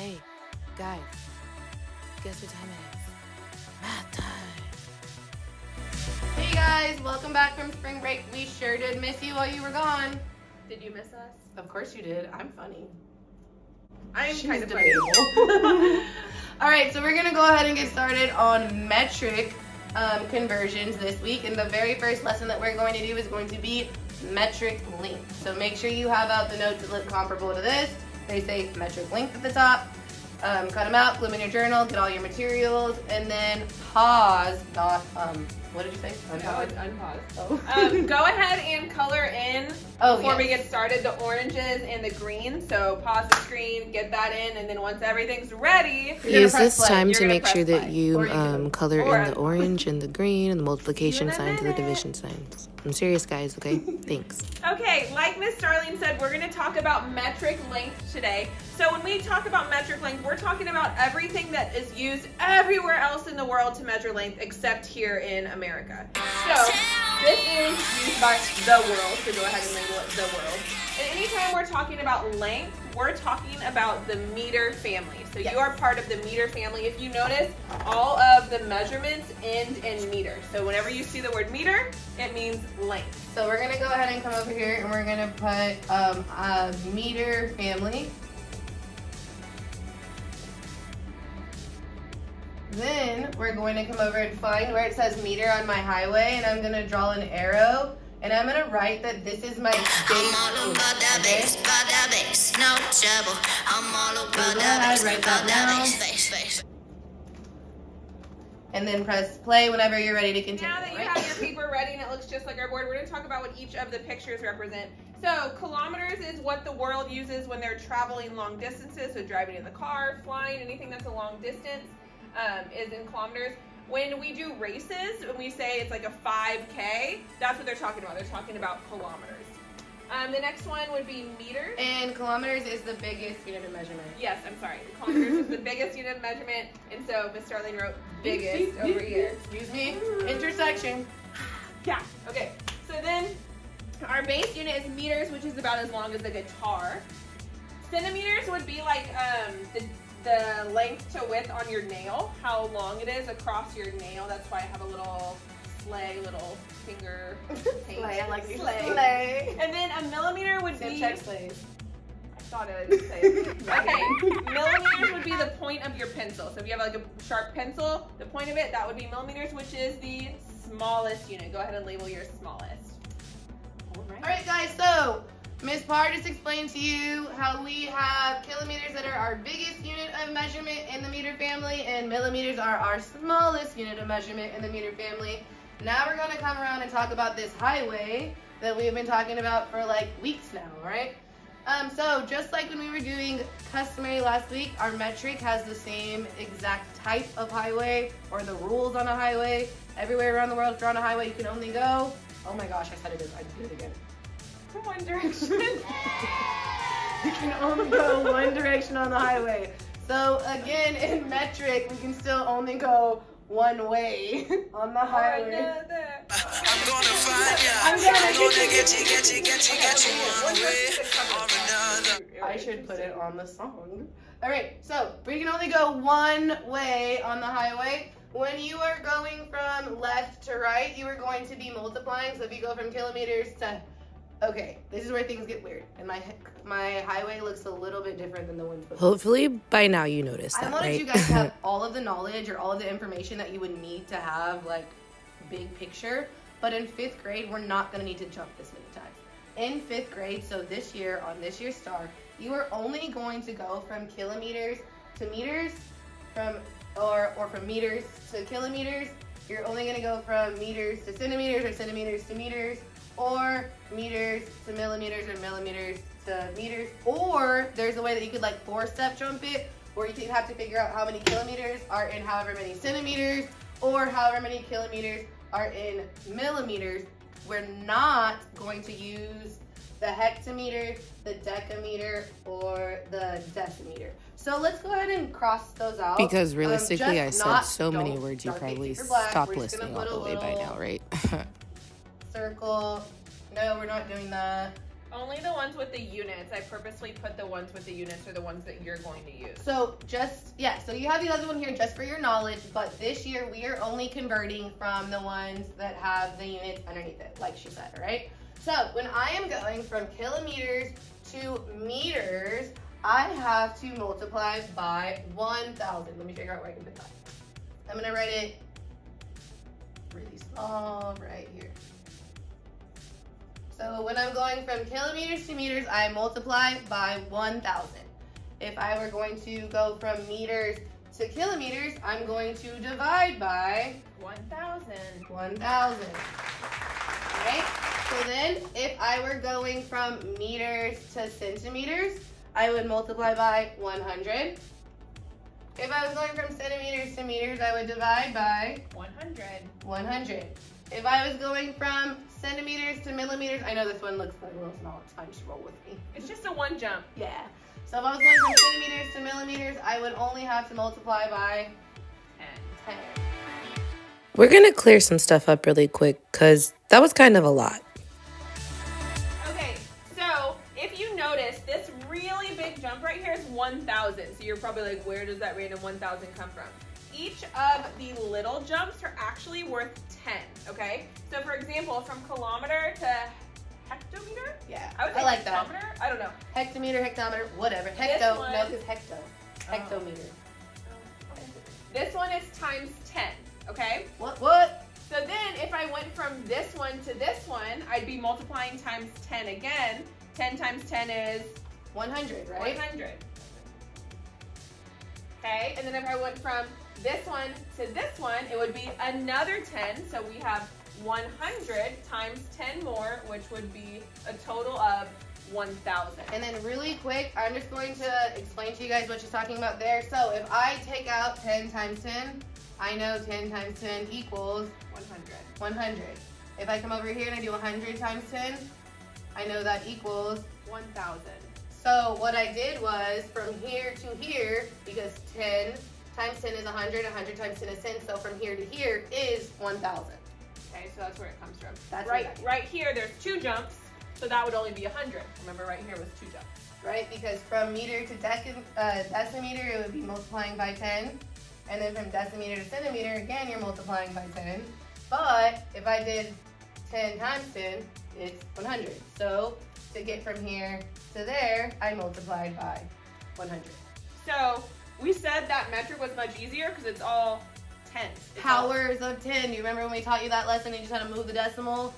Hey, guys, guess what time it is? Math time. Hey guys, welcome back from spring break. We sure did miss you while you were gone. Did you miss us? Of course you did. I'm funny. I'm She's kind of funny. All right, so we're gonna go ahead and get started on metric um, conversions this week. And the very first lesson that we're going to do is going to be metric length. So make sure you have out the notes that look comparable to this. They say metric length at the top. Um, cut them out, glue them in your journal, get all your materials, and then pause. Dot, um, what did you say? Unpause? it's unpause. Oh. Um, go ahead and color in Oh, before we get started the oranges and the green. So pause the screen, get that in, and then once everything's ready, You're Use this play. time You're to make press sure that you you um, color or in the orange and the green and the multiplication in a sign to the division signs. I'm serious, guys, okay? Thanks. Okay, like Miss Starling said, we're going to talk about metric length today. So when we talk about metric length, we're talking about everything that is used everywhere else in the world to measure length except here in America. So this is used by the world, so go ahead and label it the world. And anytime we're talking about length, we're talking about the meter family. So Yes. you are part of the meter family. If you notice, all of the measurements end in meter. So whenever you see the word meter, it means length. So we're gonna go ahead and come over here and we're gonna put um, a meter family. Then we're going to come over and find where it says meter on my highway and I'm gonna draw an arrow and I'm gonna write that this is my base I'm all about that okay? bass, about that bass, no trouble. I'm all about that ahead, bass, about that. And then press play whenever you're ready to continue. Now that you right? have your paper ready and it looks just like our board, we're going to talk about what each of the pictures represent. So, kilometers is what the world uses when they're traveling long distances, so driving in the car, flying, anything that's a long distance um, is in kilometers. When we do races, when we say it's like a 5K, that's what they're talking about. They're talking about kilometers. Um, the next one would be meters. And kilometers is the biggest unit of measurement. Yes, I'm sorry. Kilometers is the biggest unit of measurement, and so Miss Starling wrote biggest over here. Excuse me. Intersection. Yeah. Okay. So then our base unit is meters, which is about as long as a guitar. Centimeters would be like um, the, the length to width on your nail, how long it is across your nail. That's why I have a little sleigh, little finger paint. Slay. I like you. Sleigh. Slay. And then a millimeter would Sam be. check slays. I thought I didn't say it. Okay, millimeters would be the point of your pencil. So if you have like a sharp pencil, the point of it, that would be millimeters, which is the smallest unit. Go ahead and label your smallest. All All right, guys. So Miss Parr just explained to you how we have kilometers that are our biggest unit of measurement in the meter family, and millimeters are our smallest unit of measurement in the meter family. Now we're gonna come around and talk about this highway that we've been talking about for like weeks now, right? Um, so just like when we were doing customary last week, our metric has the same exact type of highway or the rules on a highway. Everywhere around the world, if you're on a highway, you can only go. Oh my gosh, I said it. I did it again. One direction. You can only go one direction on the highway. So again, in metric, we can still only go one way on the highway. I'm gonna find ya. I'm gonna I'm gonna get get you, get you, get you, get you one way or another. I should put it on the song. All right, so we can only go one way on the highway. When you are going from left to right, you are going to be multiplying. So if you go from kilometers to, okay, this is where things get weird, and my my highway looks a little bit different than the before. Hopefully, by now you noticed I that, wanted right? you guys to have all of the knowledge or all of the information that you would need to have like big picture. But in fifth grade, we're not gonna need to jump this many times. In fifth grade, so this year on this year's star, you are only going to go from kilometers to meters, from or or from meters to kilometers. You're only gonna go from meters to centimeters or centimeters to meters, or meters to millimeters or millimeters to meters. Or there's a way that you could like four step jump it, where you have to figure out how many kilometers are in however many centimeters, or however many kilometers are in millimeters. We're not going to use the hectometer, the decameter, or the decimeter. So let's go ahead and cross those out. Because Um, realistically, I said so many words, you probably stopped We're just gonna listening all the way by now, right? Circle. No, we're not doing that. Only the ones with the units. I purposely put the ones with the units are the ones that you're going to use. So just, yeah, so you have the other one here just for your knowledge, but this year we are only converting from the ones that have the units underneath it, like she said, right? So when I am going from kilometers to meters, I have to multiply by 1,000. Let me figure out where I can put that. I'm gonna write it really small right here. So when I'm going from kilometers to meters, I multiply by 1,000. If I were going to go from meters to kilometers, I'm going to divide by 1,000. 1,000. Right? So then, if I were going from meters to centimeters, I would multiply by 100. If I was going from centimeters to meters, I would divide by 100. 100. If I was going from centimeters to millimeters, I know this one looks like a little small. It's fine, just roll with me. It's just a one jump. Yeah. So if I was going from centimeters to millimeters, I would only have to multiply by 10. 10. We're gonna clear some stuff up really quick because that was kind of a lot. Okay, so if you notice, this really big jump right here is 1,000. So you're probably like, where does that random 1,000 come from? Each of the little jumps are actually worth 10, okay? So for example, from kilometer to hectometer? Yeah. I would I like that. hectometer? I don't know. Hectometer, hectometer, whatever. Hecto, one- no, it's hecto. Oh. Hectometer. This one is times 10, okay? What, what? So then if I went from this one to this one, I'd be multiplying times 10 again. 10 times 10 is 100, right? 100. Okay, and then if I went from this one to this one, it would be another 10. So we have 100 times 10 more, which would be a total of 1,000. And then really quick, I'm just going to explain to you guys what she's talking about there. So if I take out 10 times 10, I know 10 times 10 equals 100. 100. If I come over here and I do 100 times 10, I know that equals 1,000. So what I did was from here to here, because 10 times 10 is 100, 100 times 10 is 10, so from here to here is 1,000. Okay, so that's where it comes from. That's right, exactly- right here, there's two jumps, so that would only be 100. Remember, right here was two jumps. right? Because from meter to deci- uh, decimeter, it would be multiplying by 10. And then from decimeter to centimeter, again, you're multiplying by 10. But if I did 10 times 10, it's 100. So to get from here to there, I multiplied by 100. So we said that metric was much easier because it's all tens. It's all- Powers of 10. You remember when we taught you that lesson and you just had to move the decimal?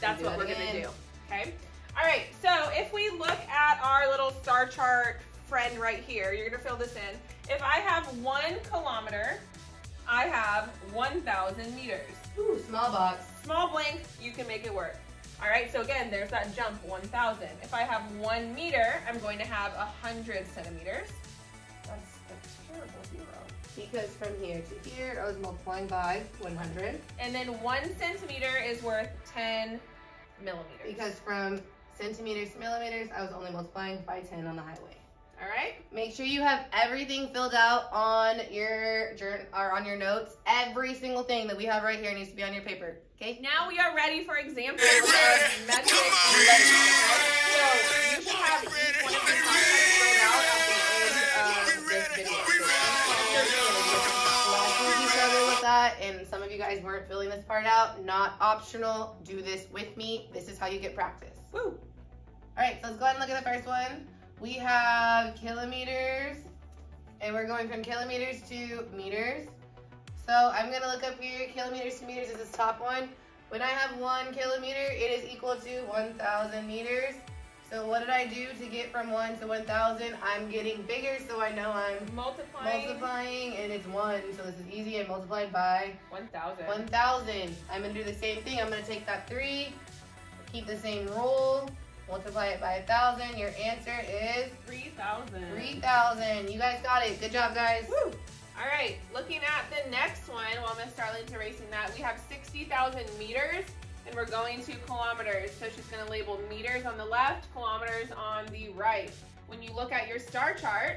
That's what we're gonna do. Okay. All right. So if we look at our little star chart friend right here, you're gonna fill this in. If I have one kilometer, I have 1,000 meters. Ooh, small box. Small blank, you can make it work. All right. So again, there's that jump, 1,000. If I have one meter, I'm going to have 100 centimeters. Because from here to here, I was multiplying by 100. And then one centimeter is worth 10 millimeters. Because from centimeters to millimeters, I was only multiplying by 10 on the highway. all right. Make sure you have everything filled out on your journal or on your notes. Every single thing that we have right here needs to be on your paper. Okay? Now we are ready for examples of metric So you should have each one of your that, and some of you guys weren't filling this part out. Not optional. Do this with me. This is how you get practice. Woo. All right, so let's go ahead and look at the first one. We have kilometers, and we're going from kilometers to meters. So I'm gonna look up here, kilometers to meters is this top one. When I have one kilometer, it is equal to 1,000 meters. So what did I do to get from one to 1,000? I'm getting bigger, so I know I'm Multiplying multiplying, and it's one, so this is easy. I multiplied by 1,000. 1,000. I'm gonna do the same thing. I'm gonna take that three, keep the same rule, multiply it by a thousand. Your answer is 3,000. 3,000. You guys got it. Good job, guys. Woo. All right, looking at the next one, while Miss Starling's erasing that, we have 60,000 meters, and we're going to kilometers. So she's going to label meters on the left, kilometers on the right. When you look at your star chart,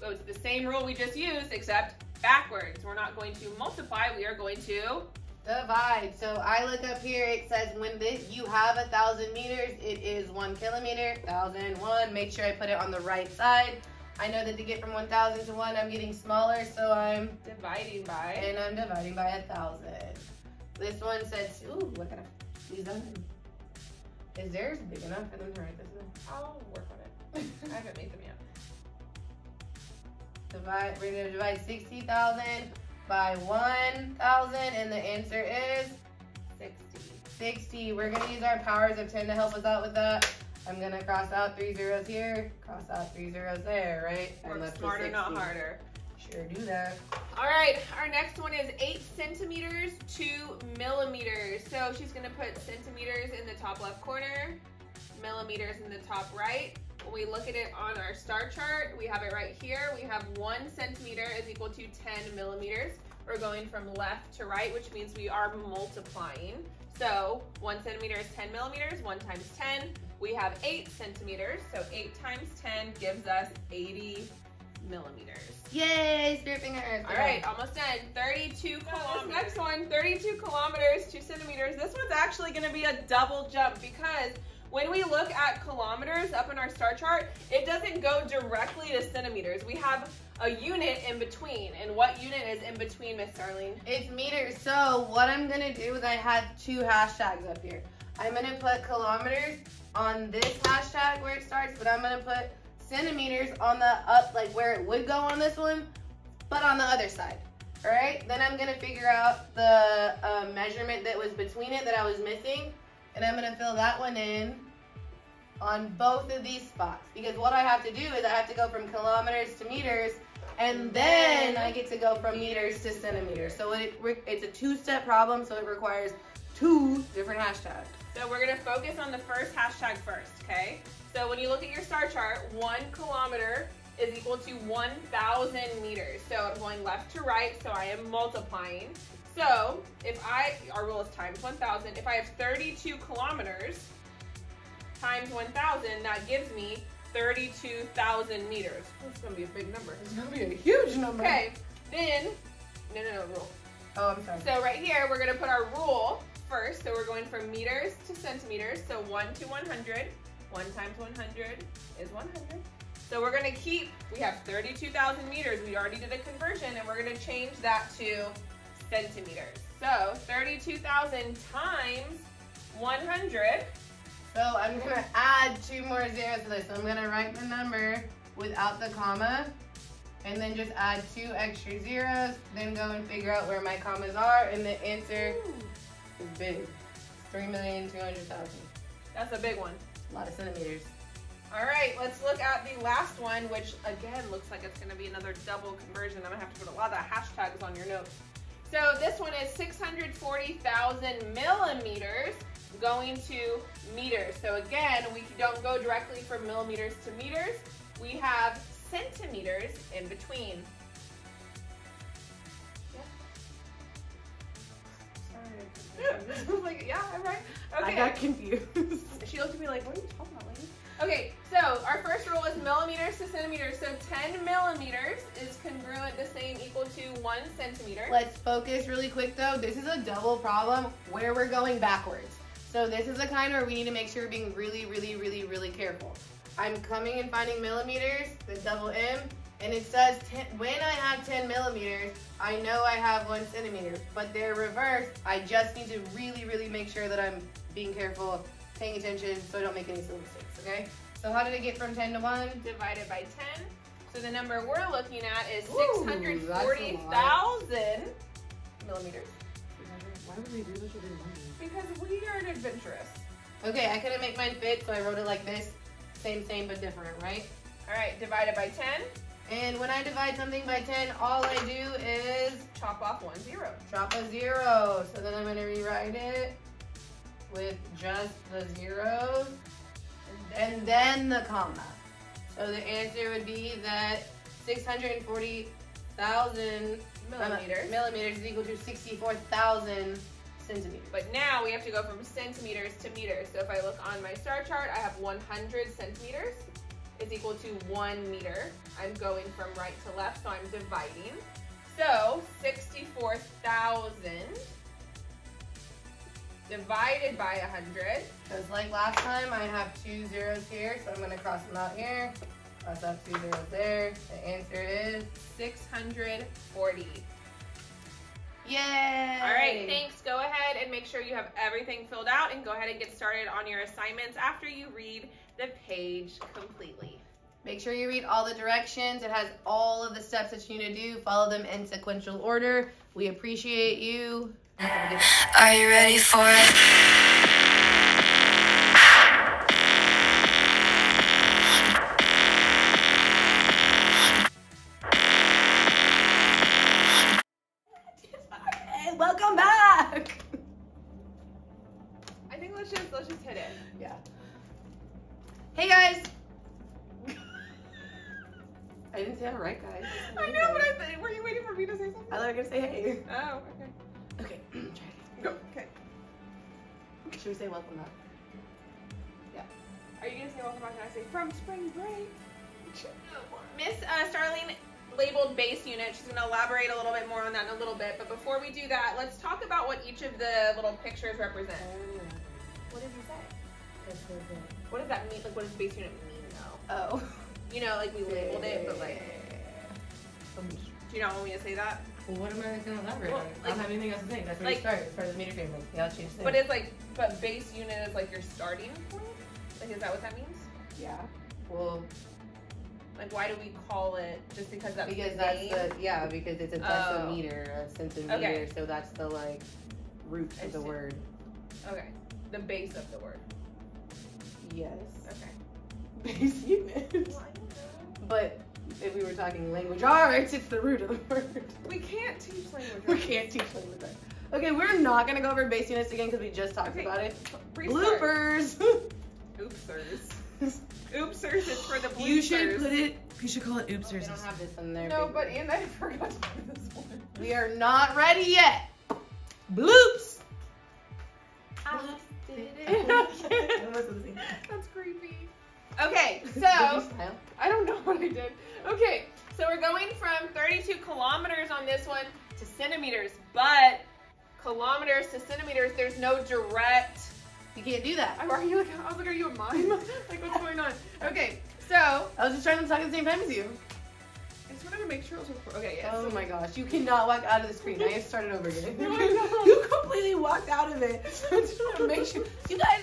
so it's the same rule we just used, except backwards. We're not going to multiply, we are going to Divide. So I look up here. It says when this you have a thousand meters, it is one kilometer. Thousand one. Make sure I put it on the right side. I know that to get from one thousand to one, I'm getting smaller, so I'm Dividing by. and I'm dividing by a thousand. This one says, ooh, look at these done. Is theirs big enough for them to write this in? I'll work on it. I haven't made them yet. Divide. We're gonna divide sixty thousand by one thousand, and the answer is 60. 60. We're gonna use our powers of 10 to help us out with that. I'm gonna cross out three zeros here, cross out three zeros there, right? Work smarter, not harder. Sure do that. All right, our next one is eight centimeters to millimeters. So she's gonna put centimeters in the top left corner, millimeters in the top right. When we look at it on our star chart, we have it right here. We have one centimeter is equal to 10 millimeters. We're going from left to right, which means we are multiplying. So one centimeter is 10 millimeters, one times 10. We have eight centimeters, so eight times 10 gives us 80 millimeters. Yay, spirit fingers. All right, almost done. 32 kilometers. Next one, 32 kilometers, 2 centimeters. This one's actually going to be a double jump because when we look at kilometers up in our star chart, it doesn't go directly to centimeters. We have a unit in between. And what unit is in between, Miss Darlene? It's meters. So what I'm gonna do is I had two hashtags up here. I'm gonna put kilometers on this hashtag where it starts, but I'm gonna put centimeters on the up, like where it would go on this one, but on the other side. All right. Then I'm gonna figure out the uh, measurement that was between it that I was missing, and I'm gonna fill that one in on both of these spots because what I have to do is I have to go from kilometers to meters and then I get to go from meters to centimeters. So it, it's a two-step problem, so it requires two different hashtags. So we're gonna focus on the first hashtag first, okay? So when you look at your star chart, one kilometer is equal to 1,000 meters. So I'm going left to right, so I am multiplying. So if I, our rule is times 1,000, if I have 32 kilometers times 1,000, that gives me 32,000 meters. That's gonna be a big number. It's gonna be a huge number. Okay, then, no, no, no, rule. Oh, I'm sorry. So right here, we're gonna put our rule first. So we're going from meters to centimeters. So one to 100. One times 100 is 100. So we're gonna keep, we have 32,000 meters. We already did a conversion and we're gonna change that to centimeters. So 32,000 times 100. So I'm gonna add two more zeros to this. So I'm gonna write the number without the comma, and then just add two extra zeros. Then go and figure out where my commas are, and the answer is big. Three million two hundred thousand. That's a big one. A lot of centimeters. All right, let's look at the last one, which again looks like it's gonna be another double conversion. I'm gonna have to put a lot of hashtags on your notes. So this one is 640,000 millimeters going to meters. So again, we don't go directly from millimeters to meters. We have centimeters in between. I was like, yeah, I'm right. Okay. I got confused. She looked at me like, what are you talking about, lady? Okay, so our first rule is millimeters to centimeters. So 10 millimeters is congruent, the same, equal to one centimeter. Let's focus really quick though. This is a double problem where we're going backwards. So this is the kind where we need to make sure we're being really, really, really, really careful. I'm coming and finding millimeters, the double M, and it says 10, when I have 10 millimeters, I know I have one centimeter, but they're reversed. I just need to really, really make sure that I'm being careful, paying attention, so I don't make any silly mistakes, okay? So how did it get from 10 to 1? divided by 10. So the number we're looking at is 640,000 millimeters. Why would we do this with Because we are adventurous. Okay, I couldn't make mine fit, so I wrote it like this. Same, same, but different, right? All right, divided by 10, And when I divide something by 10, all I do is chop off one zero. Chop a zero. So then I'm going to rewrite it with just the zeros and then the comma. So the answer would be that 640,000 Millimeters. millimeters is equal to 64,000 centimeters. But now we have to go from centimeters to meters. So if I look on my star chart, I have 100 centimeters is equal to one meter. I'm going from right to left, so I'm dividing. So 64,000 divided by 100. Because like last time, I have two zeros here, so I'm gonna cross them out here. Cross out two zeros there. The answer is 640. yay! All right, thanks. Go ahead and make sure you have everything filled out and go ahead and get started on your assignments after you read the page completely. Make sure you read all the directions. It has all of the steps that you need to do. Follow them in sequential order. We appreciate you. Have a good Are you ready for it? Oh, okay. Okay. try it Go. Okay. Should we say welcome back? Yeah. Are you gonna say welcome back? And I say from spring break. Miss uh, Starling labeled base unit. She's gonna elaborate a little bit more on that in a little bit. But before we do that, let's talk about what each of the little pictures represent. What did you say? What does that mean? Like, what does base unit mean though? Oh. You know, like we labeled it, but like, do you not want me to say that? Well, what am I gonna elaborate Well, on? I like- don't have anything else to say. That's where like- you start. As far as the meter family. Yeah, I'll change things. But it's like, but base unit is like your starting point. Like, is that what that means? yeah. Well, Like, why do we call it just because that's because the that's name? the yeah because it's a Oh. decimeter, a centimeter. Okay. So that's the like root of the word. Okay, the base of the word. Yes. Okay. Base unit. But if we were talking language arts, it's the root of the word. We can't teach language. We can't teach language arts. Okay, we're not gonna go over base units again because we just talked Okay. about it. Restart. Bloopers. Oopsers. Oopsers is for the bloopers. You should put it. You should call it we oopsers. don't have this in there. No, big but word. and I forgot to put this one. we are not ready yet. Bloops. That's creepy. Okay, so? I don't know what I did. Okay, so we're going from 32 kilometers on this one to centimeters, but kilometers to centimeters, there's no direct. You can't do that. Are you like? I was like, are you a mime? like, what's going on? Okay, so I was just trying to talk at the same time as you. I just wanted to make sure it was recording. Okay, yeah. Oh so- my gosh, you cannot walk out of the screen. I have started over again. No, you completely walked out of it. I just want to make sure. You guys,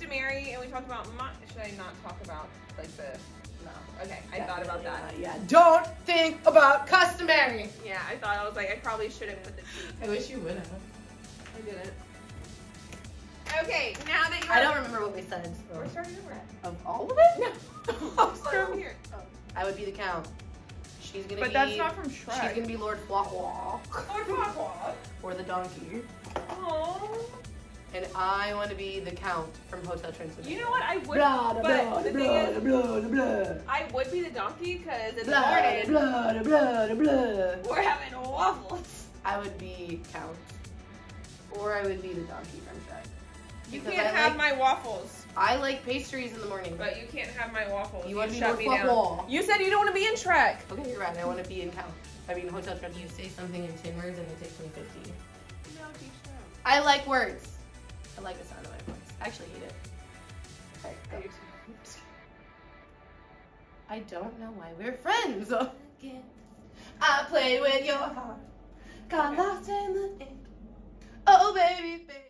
customary and we talked about mo- should I not talk about like the no okay I thought about that Uh, yeah, don't think about customary. yeah I thought I was like I probably shouldn't put the T I wish you would have. I didn't okay now that you're I don't remember what we said. we're starting over Of all of it? No. from here I would be the count. She's gonna but be. that's not from She's gonna be Lord Farquaad. oh Or the donkey. Aw. And I want to be the count from Hotel Transylvania. you know what I would Blah, blah, but blah, the blah, thing is blah, blah, blah. I would be the donkey because in the Blah, morning blah, blah, blah. we're having waffles I would be count. Or I would be the donkey from Shrek. you can't I have like- my waffles I like pastries in the morning. But you can't have my waffles. You wanna be shut more me down. You said you don't want to be in Shrek. Okay, you're right. I want to be in count. I mean, Hotel Transylvania. You say something in 10 words and it takes me 50. No, I like words. I like the sound of my voice. I actually hate it. Okay, go. I don't know why we're friends. I play with your heart. Got lost in the ink. Oh, baby, baby.